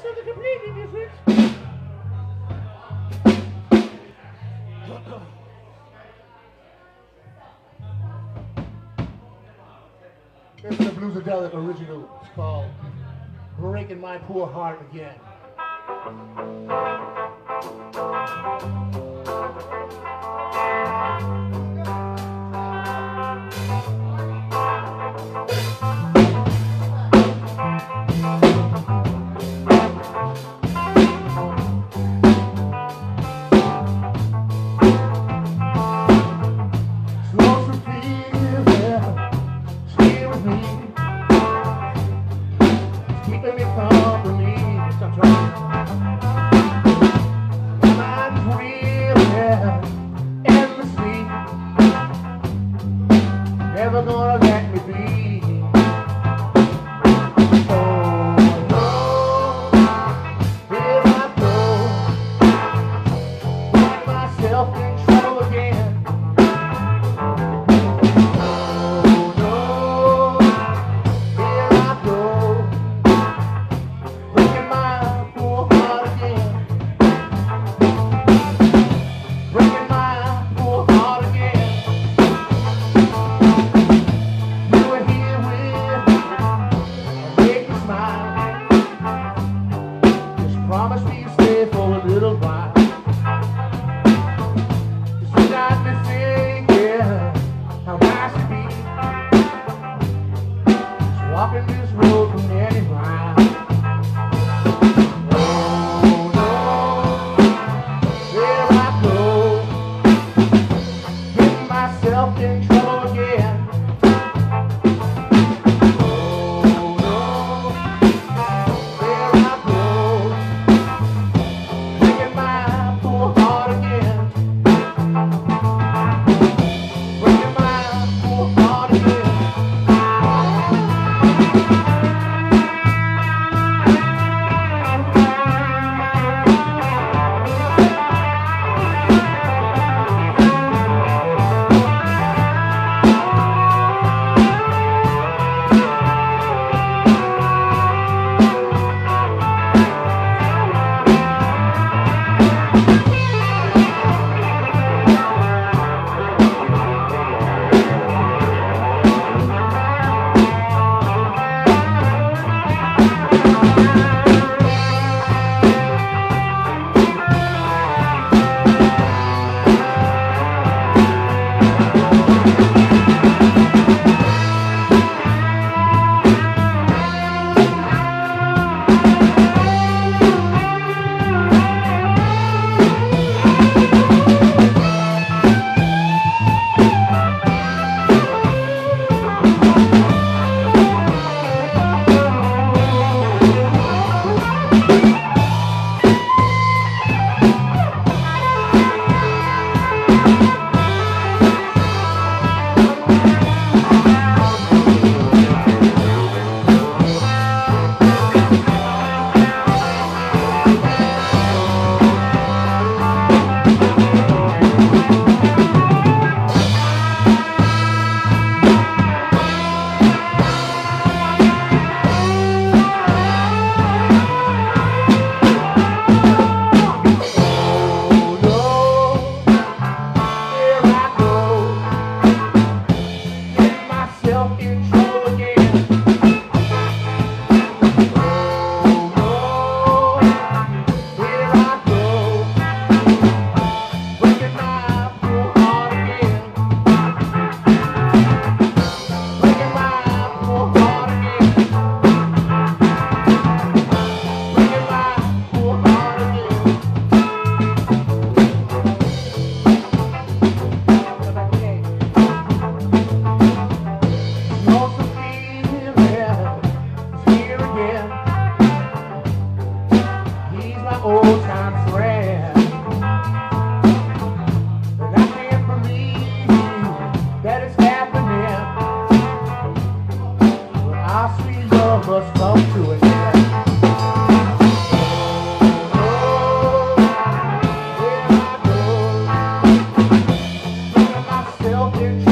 for completely different. This is the Bluesadelic original. It's called Breaking My Poor Heart Again. Thank you. me. Must come to it. Myself, you